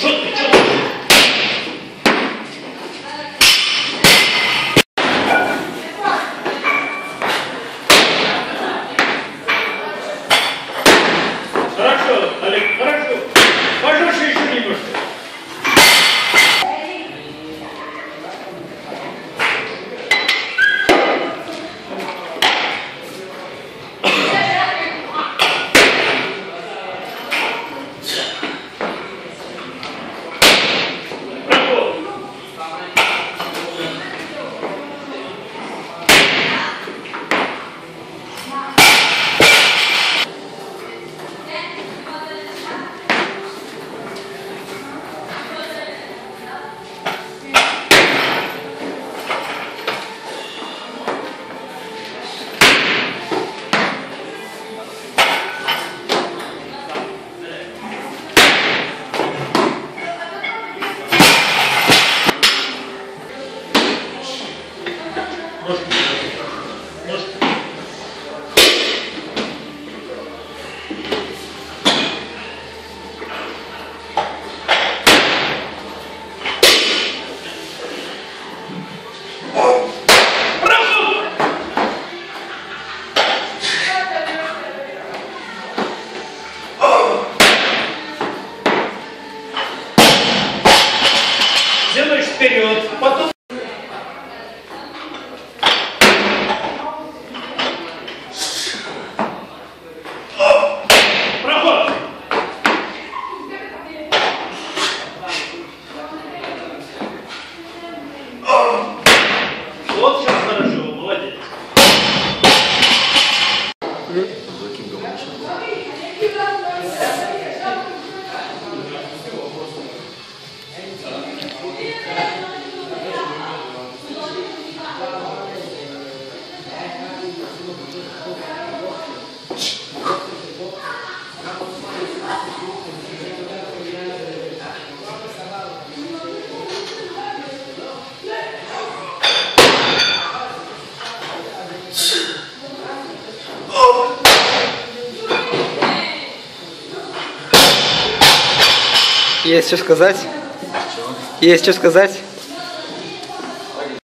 таки мат. Хорошо, Олег, хорошо. Вперед, потом... Есть что сказать? Есть что сказать?